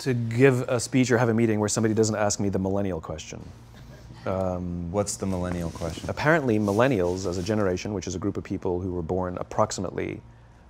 to give a speech or have a meeting where somebody doesn't ask me the millennial question. What's the millennial question? Apparently, millennials as a generation, which is a group of people who were born approximately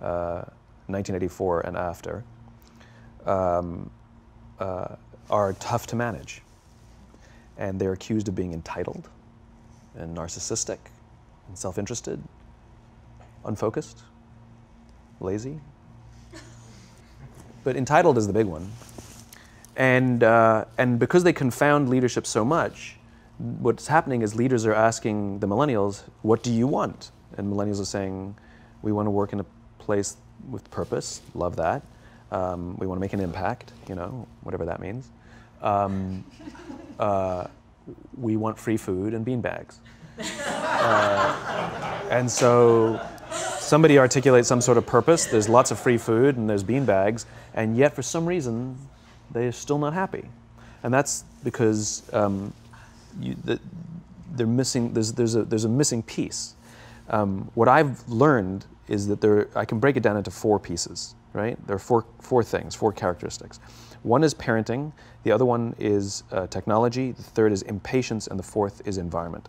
uh, 1984 and after, um, uh, are tough to manage. And they're accused of being entitled and narcissistic and self interested, unfocused, lazy. But entitled is the big one. And, uh, and because they confound leadership so much, what's happening is leaders are asking the millennials, What do you want? And millennials are saying, We want to work in a place with purpose, love that. Um, we want to make an impact, you know, whatever that means. Um, uh, we want free food and bean bags. Uh, and so somebody articulates some sort of purpose. There's lots of free food and there's bean bags, and yet for some reason they're still not happy, and that's because um, you, the, they're missing. There's, there's a there's a missing piece. Um, what I've learned is that there I can break it down into four pieces. Right? There are four four things, four characteristics. One is parenting, the other one is uh, technology, the third is impatience, and the fourth is environment.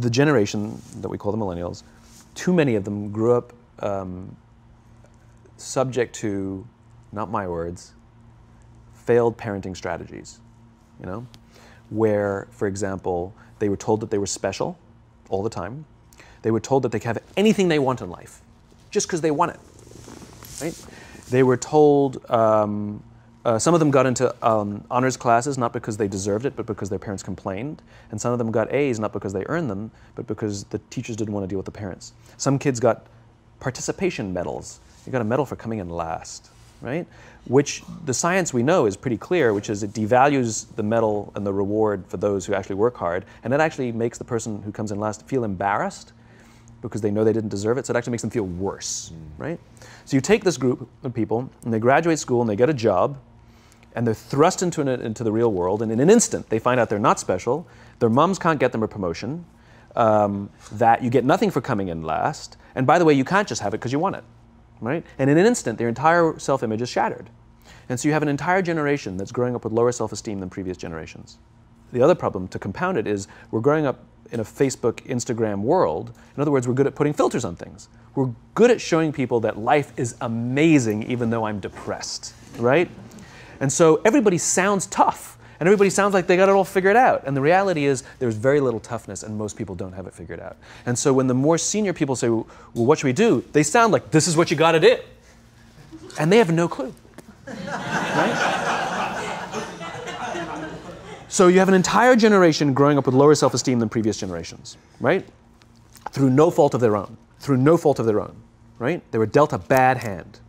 The generation that we call the millennials, too many of them grew up um, subject to, not my words, failed parenting strategies. You know, where, for example, they were told that they were special all the time. They were told that they could have anything they want in life, just because they want it. Right? They were told um, uh, some of them got into um, honors classes not because they deserved it, but because their parents complained. And some of them got A's not because they earned them, but because the teachers didn't want to deal with the parents. Some kids got participation medals. You got a medal for coming in last, right? Which the science we know is pretty clear, which is it devalues the medal and the reward for those who actually work hard, and it actually makes the person who comes in last feel embarrassed because they know they didn't deserve it. So it actually makes them feel worse, mm. right? So you take this group of people and they graduate school and they get a job and they're thrust into, an, into the real world, and in an instant, they find out they're not special, their moms can't get them a promotion, um, that you get nothing for coming in last, and by the way, you can't just have it because you want it, right? And in an instant, their entire self image is shattered. And so you have an entire generation that's growing up with lower self esteem than previous generations. The other problem, to compound it, is we're growing up in a Facebook, Instagram world. In other words, we're good at putting filters on things. We're good at showing people that life is amazing even though I'm depressed, right? And so everybody sounds tough and everybody sounds like they got it all figured out. And the reality is there's very little toughness and most people don't have it figured out. And so when the more senior people say, well, what should we do? They sound like this is what you got to do. And they have no clue. right? So you have an entire generation growing up with lower self-esteem than previous generations, right? Through no fault of their own. Through no fault of their own, right? They were dealt a bad hand,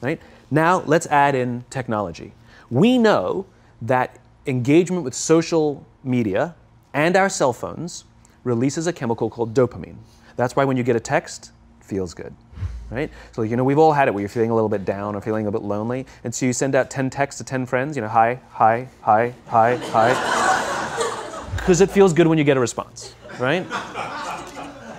right? Now let's add in technology. We know that engagement with social media and our cell phones releases a chemical called dopamine. That's why when you get a text, it feels good. Right? So you know we've all had it where you're feeling a little bit down or feeling a bit lonely, and so you send out 10 texts to 10 friends, you know, hi, hi, hi, hi, hi. Because it feels good when you get a response, right?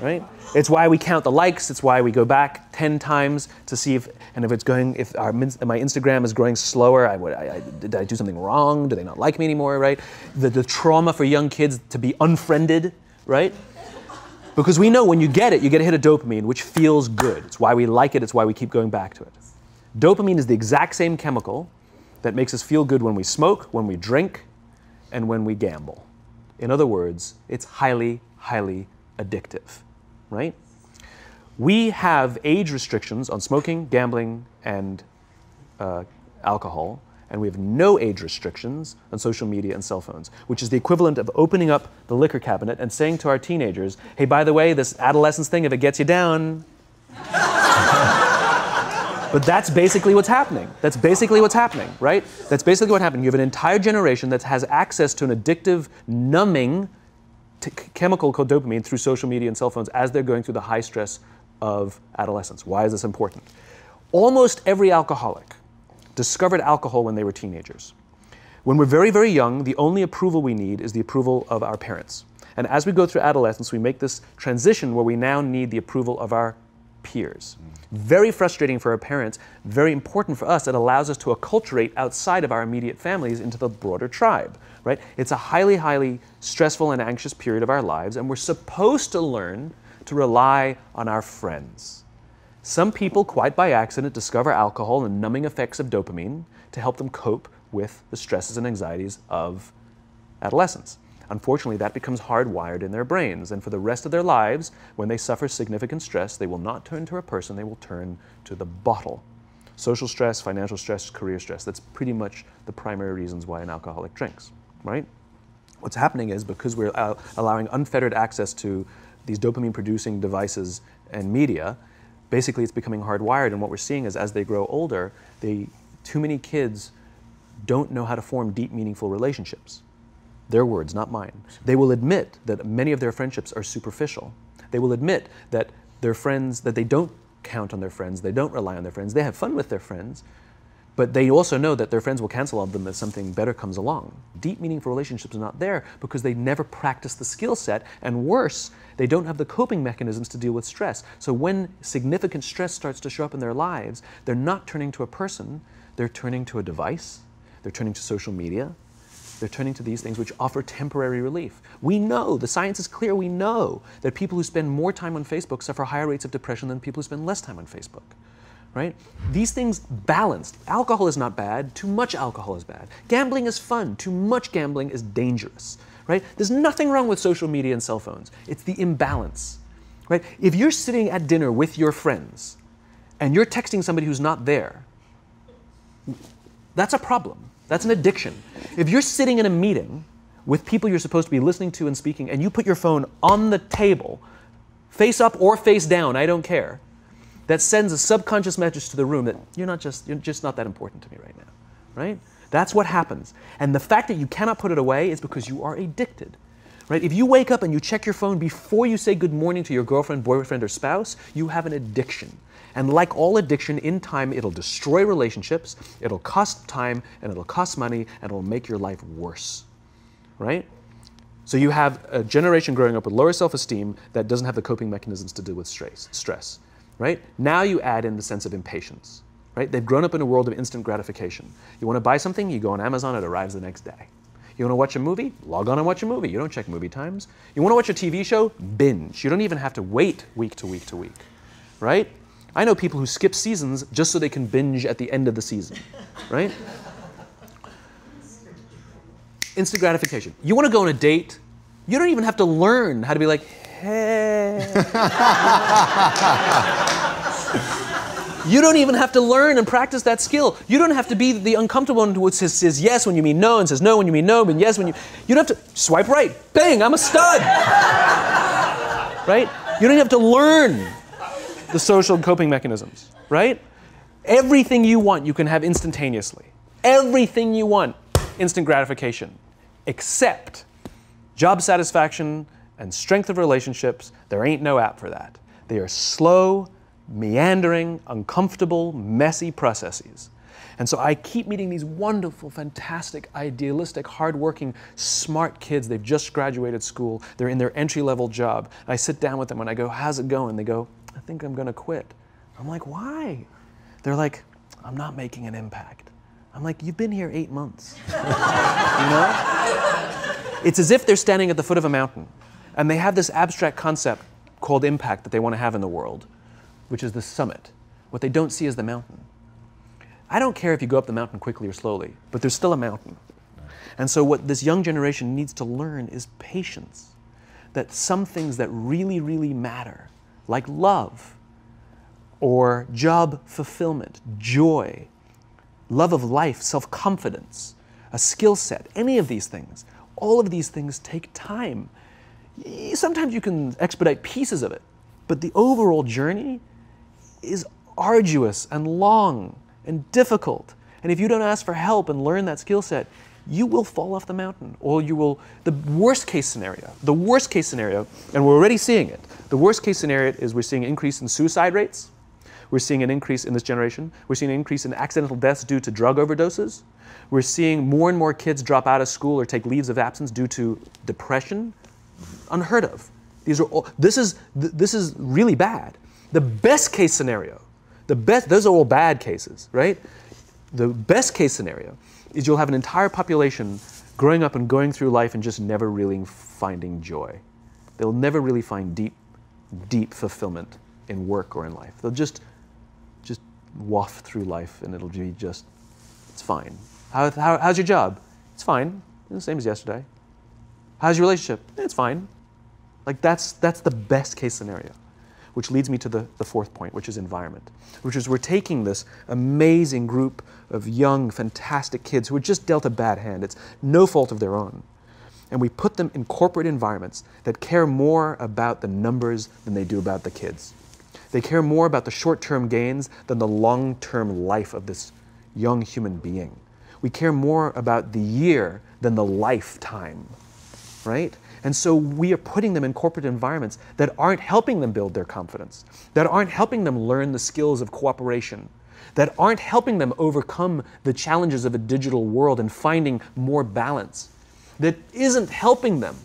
Right? It's why we count the likes. It's why we go back 10 times to see if, and if it's going, if our, my Instagram is growing slower, I, I, I, did I do something wrong? Do they not like me anymore, right? The, the trauma for young kids to be unfriended, right? Because we know when you get it, you get a hit of dopamine, which feels good. It's why we like it, it's why we keep going back to it. Dopamine is the exact same chemical that makes us feel good when we smoke, when we drink, and when we gamble. In other words, it's highly, highly addictive right? We have age restrictions on smoking, gambling, and uh, alcohol, and we have no age restrictions on social media and cell phones, which is the equivalent of opening up the liquor cabinet and saying to our teenagers, hey, by the way, this adolescence thing, if it gets you down. but that's basically what's happening. That's basically what's happening, right? That's basically what happened. You have an entire generation that has access to an addictive, numbing, chemical called dopamine through social media and cell phones as they're going through the high stress of adolescence. Why is this important? Almost every alcoholic discovered alcohol when they were teenagers. When we're very, very young, the only approval we need is the approval of our parents. And as we go through adolescence, we make this transition where we now need the approval of our peers. Very frustrating for our parents, very important for us. It allows us to acculturate outside of our immediate families into the broader tribe, right? It's a highly, highly stressful and anxious period of our lives, and we're supposed to learn to rely on our friends. Some people, quite by accident, discover alcohol and numbing effects of dopamine to help them cope with the stresses and anxieties of adolescence. Unfortunately, that becomes hardwired in their brains, and for the rest of their lives, when they suffer significant stress, they will not turn to a person, they will turn to the bottle. Social stress, financial stress, career stress, that's pretty much the primary reasons why an alcoholic drinks, right? What's happening is because we're uh, allowing unfettered access to these dopamine producing devices and media, basically it's becoming hardwired, and what we're seeing is as they grow older, they, too many kids don't know how to form deep, meaningful relationships their words, not mine. They will admit that many of their friendships are superficial. They will admit that their friends, that they don't count on their friends, they don't rely on their friends, they have fun with their friends, but they also know that their friends will cancel on them if something better comes along. Deep, meaningful relationships are not there because they never practice the skill set, and worse, they don't have the coping mechanisms to deal with stress. So when significant stress starts to show up in their lives, they're not turning to a person, they're turning to a device, they're turning to social media, they're turning to these things which offer temporary relief. We know, the science is clear, we know that people who spend more time on Facebook suffer higher rates of depression than people who spend less time on Facebook. Right? These things balanced. Alcohol is not bad, too much alcohol is bad. Gambling is fun, too much gambling is dangerous. Right? There's nothing wrong with social media and cell phones. It's the imbalance. Right? If you're sitting at dinner with your friends and you're texting somebody who's not there, that's a problem. That's an addiction. If you're sitting in a meeting with people you're supposed to be listening to and speaking, and you put your phone on the table, face up or face down, I don't care, that sends a subconscious message to the room that you're not just you're just not that important to me right now. Right? That's what happens. And the fact that you cannot put it away is because you are addicted. Right? If you wake up and you check your phone before you say good morning to your girlfriend, boyfriend, or spouse, you have an addiction. And like all addiction, in time, it'll destroy relationships, it'll cost time, and it'll cost money, and it'll make your life worse. Right? So you have a generation growing up with lower self-esteem that doesn't have the coping mechanisms to deal with stress. stress. Right? Now you add in the sense of impatience. Right? They've grown up in a world of instant gratification. You want to buy something, you go on Amazon, it arrives the next day. You want to watch a movie? Log on and watch a movie. You don't check movie times. You want to watch a TV show? Binge. You don't even have to wait week to week to week. Right? I know people who skip seasons just so they can binge at the end of the season, right? Instant gratification. You want to go on a date, you don't even have to learn how to be like, hey. you don't even have to learn and practice that skill. You don't have to be the uncomfortable one who says, says yes when you mean no and says no when you mean no, and yes when you. You don't have to swipe right. Bang, I'm a stud. right? You don't have to learn the social coping mechanisms, right? Everything you want, you can have instantaneously. Everything you want, instant gratification, except job satisfaction and strength of relationships. There ain't no app for that. They are slow, meandering, uncomfortable, messy processes. And so I keep meeting these wonderful, fantastic, idealistic, hardworking, smart kids. They've just graduated school. They're in their entry level job. I sit down with them and I go, How's it going? They go, I think I'm going to quit. I'm like, Why? They're like, I'm not making an impact. I'm like, You've been here eight months. you know? It's as if they're standing at the foot of a mountain and they have this abstract concept called impact that they want to have in the world, which is the summit. What they don't see is the mountain. I don't care if you go up the mountain quickly or slowly, but there's still a mountain. And so, what this young generation needs to learn is patience. That some things that really, really matter, like love, or job fulfillment, joy, love of life, self confidence, a skill set, any of these things, all of these things take time. Sometimes you can expedite pieces of it, but the overall journey is arduous and long and difficult. And if you don't ask for help and learn that skill set, you will fall off the mountain. Or you will, the worst case scenario, the worst case scenario, and we're already seeing it, the worst case scenario is we're seeing an increase in suicide rates. We're seeing an increase in this generation. We're seeing an increase in accidental deaths due to drug overdoses. We're seeing more and more kids drop out of school or take leaves of absence due to depression. Unheard of. These are all, this is, this is really bad. The best case scenario, the best, those are all bad cases, right? The best case scenario is you'll have an entire population growing up and going through life and just never really finding joy. They'll never really find deep, deep fulfillment in work or in life. They'll just, just waft through life and it'll be just, it's fine. How, how, how's your job? It's fine. It's the same as yesterday. How's your relationship? It's fine. Like that's, that's the best case scenario. Which leads me to the, the fourth point, which is environment, which is we're taking this amazing group of young, fantastic kids who are just dealt a bad hand. It's no fault of their own. And we put them in corporate environments that care more about the numbers than they do about the kids. They care more about the short term gains than the long term life of this young human being. We care more about the year than the lifetime, right? And so we are putting them in corporate environments that aren't helping them build their confidence, that aren't helping them learn the skills of cooperation, that aren't helping them overcome the challenges of a digital world and finding more balance, that isn't helping them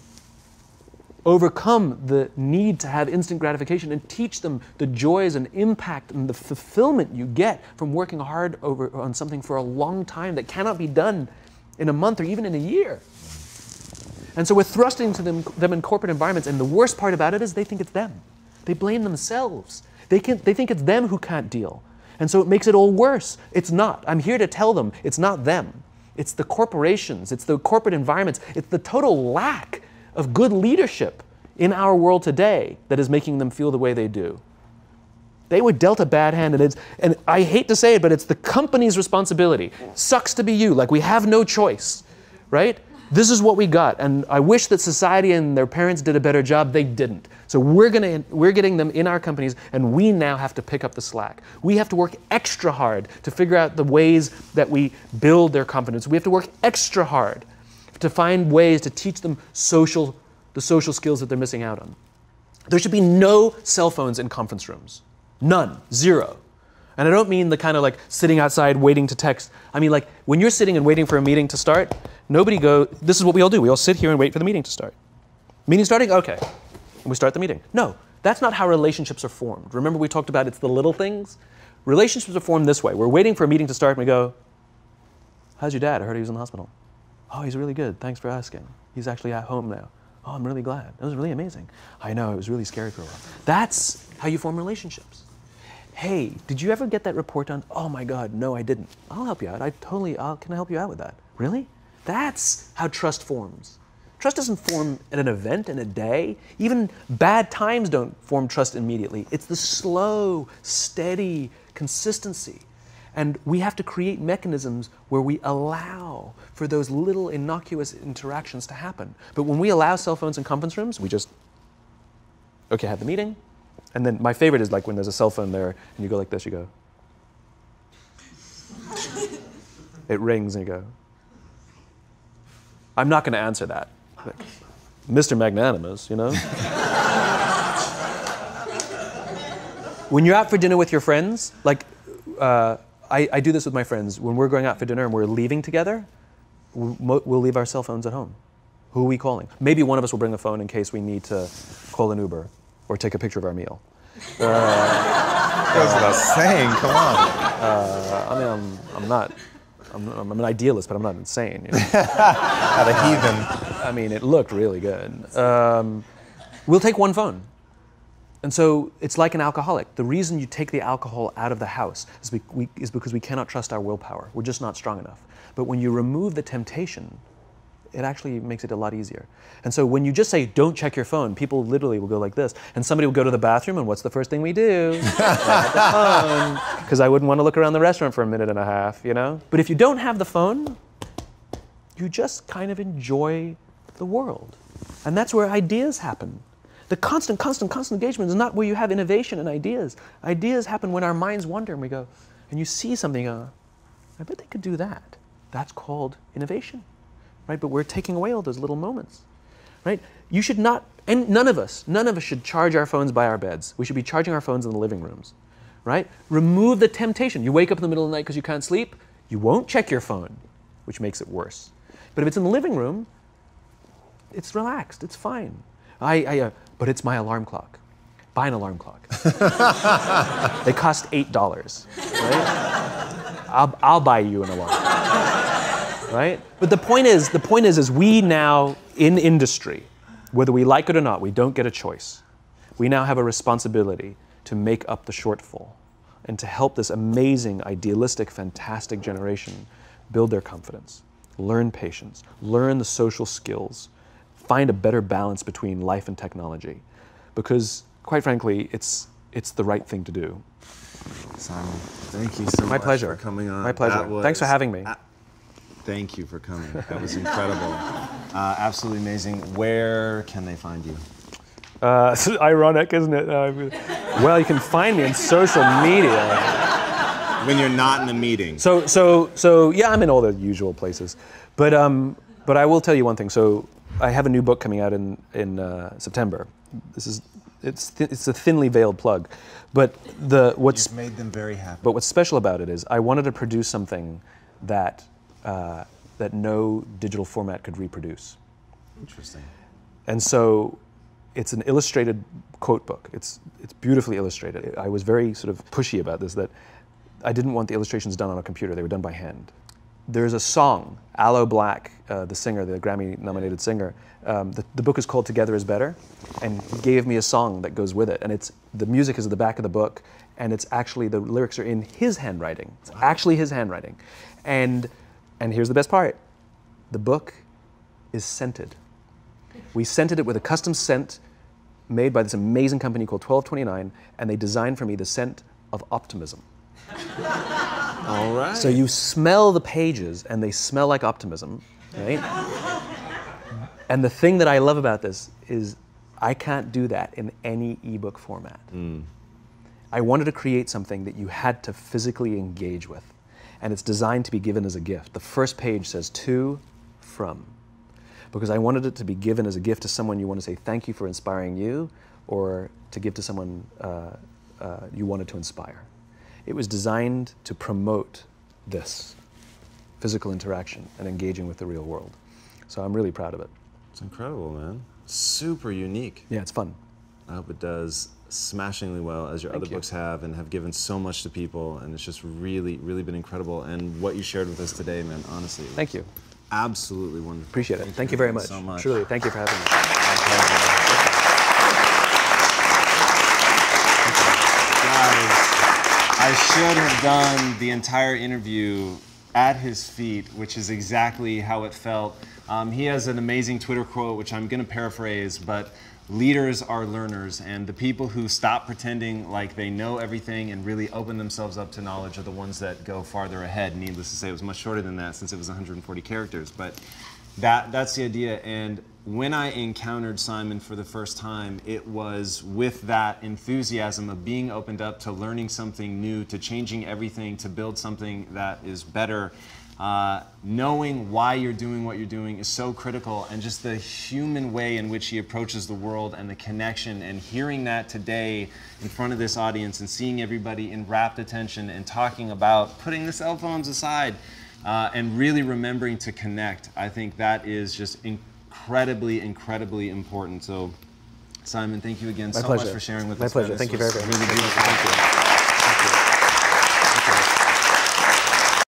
overcome the need to have instant gratification and teach them the joys and impact and the fulfillment you get from working hard over on something for a long time that cannot be done in a month or even in a year. And so we're thrusting to them, them in corporate environments, and the worst part about it is they think it's them. They blame themselves. They, can, they think it's them who can't deal. And so it makes it all worse. It's not. I'm here to tell them it's not them. It's the corporations, it's the corporate environments, it's the total lack of good leadership in our world today that is making them feel the way they do. They were dealt a bad hand, and, it's, and I hate to say it, but it's the company's responsibility. Sucks to be you, like we have no choice, right? This is what we got. And I wish that society and their parents did a better job. They didn't. So we're, gonna, we're getting them in our companies, and we now have to pick up the slack. We have to work extra hard to figure out the ways that we build their confidence. We have to work extra hard to find ways to teach them social, the social skills that they're missing out on. There should be no cell phones in conference rooms. None. Zero. And I don't mean the kind of like sitting outside waiting to text. I mean like when you're sitting and waiting for a meeting to start, nobody go, this is what we all do. We all sit here and wait for the meeting to start. Meeting starting? Okay. And we start the meeting. No, that's not how relationships are formed. Remember we talked about it's the little things? Relationships are formed this way. We're waiting for a meeting to start and we go, how's your dad? I heard he was in the hospital. Oh, he's really good. Thanks for asking. He's actually at home now. Oh, I'm really glad. That was really amazing. I know, it was really scary for a while. That's how you form relationships hey, did you ever get that report done? Oh my God, no, I didn't. I'll help you out. I totally, I'll, can I help you out with that? Really? That's how trust forms. Trust doesn't form at an event in a day. Even bad times don't form trust immediately. It's the slow, steady consistency. And we have to create mechanisms where we allow for those little innocuous interactions to happen. But when we allow cell phones in conference rooms, we just, okay, have the meeting, and then my favorite is like when there's a cell phone there and you go like this, you go. it rings and you go. I'm not going to answer that. Like, Mr. Magnanimous, you know? when you're out for dinner with your friends, like uh, I, I, do this with my friends. When we're going out for dinner and we're leaving together, we'll, we'll leave our cell phones at home. Who are we calling? Maybe one of us will bring a phone in case we need to call an Uber or take a picture of our meal. Uh, goes without saying. Come on. Uh, I mean, I'm, I'm not. I'm, I'm, an idealist, but I'm not insane. You know? not a heathen. I mean, it looked really good. Um, we'll take one phone. And so it's like an alcoholic. The reason you take the alcohol out of the house is, be- we, is because we cannot trust our willpower. We're just not strong enough. But when you remove the temptation, it actually makes it a lot easier. And so when you just say, don't check your phone, people literally will go like this. And somebody will go to the bathroom, and what's the first thing we do? Because I wouldn't want to look around the restaurant for a minute and a half, you know? But if you don't have the phone, you just kind of enjoy the world. And that's where ideas happen. The constant, constant, constant engagement is not where you have innovation and ideas. Ideas happen when our minds wander and we go, and you see something, uh, I bet they could do that. That's called innovation right? But we're taking away all those little moments, right? You should not, and none of us, none of us should charge our phones by our beds. We should be charging our phones in the living rooms, right? Remove the temptation. You wake up in the middle of the night because you can't sleep, you won't check your phone, which makes it worse. But if it's in the living room, it's relaxed, it's fine. I, I uh, but it's my alarm clock. buy an alarm clock. they cost eight dollars. Right? I'll, I'll buy you an alarm. Right? But the point is, the point is, is we now in industry, whether we like it or not, we don't get a choice. We now have a responsibility to make up the shortfall and to help this amazing, idealistic, fantastic generation build their confidence, learn patience, learn the social skills, find a better balance between life and technology. Because, quite frankly, it's, it's the right thing to do. Simon, thank you so My much pleasure. for coming on. My pleasure. Thanks for having me. A- thank you for coming. That was incredible. uh, absolutely amazing. Where can they find you? Uh, it's ironic, isn't it? Uh, well, you can find me on social media. When you're not in a meeting. So, so, so, yeah, I'm in all the usual places, but um, but I will tell you one thing. So, I have a new book coming out in in uh, September. This is it's th- it's a thinly veiled plug, but the what's You've made them very happy. but what's special about it is I wanted to produce something that uh, that no digital format could reproduce. Interesting. And so it's an illustrated quote book. It's, it's beautifully illustrated. I was very sort of pushy about this that I didn't want the illustrations done on a computer, they were done by hand. There's a song, Aloe Blacc, uh, the singer, the Grammy nominated singer. Um, the, the book is called Together is Better, and he gave me a song that goes with it. And it's the music is at the back of the book, and it's actually the lyrics are in his handwriting. It's actually his handwriting. And, and here's the best part the book is scented. We scented it with a custom scent made by this amazing company called 1229, and they designed for me the scent of optimism. All right. So you smell the pages, and they smell like optimism, right? and the thing that I love about this is I can't do that in any ebook format. Mm. I wanted to create something that you had to physically engage with, and it's designed to be given as a gift. The first page says to, from because I wanted it to be given as a gift to someone you want to say thank you for inspiring you, or to give to someone uh, uh, you wanted to inspire. It was designed to promote this physical interaction and engaging with the real world. So I'm really proud of it. It's incredible, man. Super unique. Yeah, it's fun. I hope it does smashingly well as your Thank other you. books have and have given so much to people and it's just really really been incredible and what you shared with us today man honestly Thank you. absolutely wonderful Appreciate it. Thank, you very much. so much Truly, thank you for having me. Guys, I should have done the entire interview at his feet, which is exactly how it felt. Um, he has an amazing Twitter quote, which I'm going to paraphrase, but leaders are learners, and the people who stop pretending like they know everything and really open themselves up to knowledge are the ones that go farther ahead. Needless to say, it was much shorter than that since it was 140 characters, but that that's the idea. And when I encountered Simon for the first time, it was with that enthusiasm of being opened up to learning something new, to changing everything, to build something that is better. Uh, knowing why you're doing what you're doing is so critical, and just the human way in which he approaches the world and the connection, and hearing that today in front of this audience and seeing everybody in rapt attention and talking about putting the cell phones aside uh, and really remembering to connect. I think that is just incredibly, incredibly important. So, Simon, thank you again My so pleasure. much for sharing with My us. man. pleasure. Thank you very, very much. Really beautiful. Thank you.